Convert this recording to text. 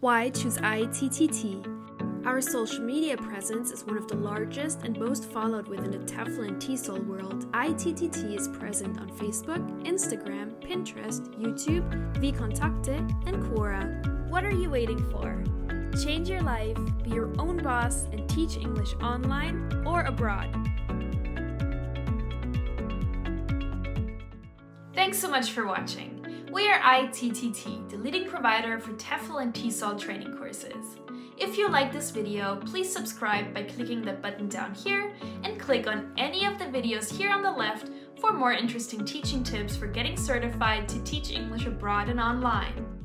Why choose ITTT? Our social media presence is one of the largest and most followed within the TEFL and TESOL world. ITTT is present on Facebook, Instagram, Pinterest, YouTube, VKontakte, and Quora. What are you waiting for? Change your life, be your own boss, and teach English online or abroad. Thanks so much for watching. We are ITTT, the leading provider for TEFL and TESOL training courses. If you like this video, please subscribe by clicking the button down here and click on any of the videos here on the left for more interesting teaching tips for getting certified to teach English abroad and online.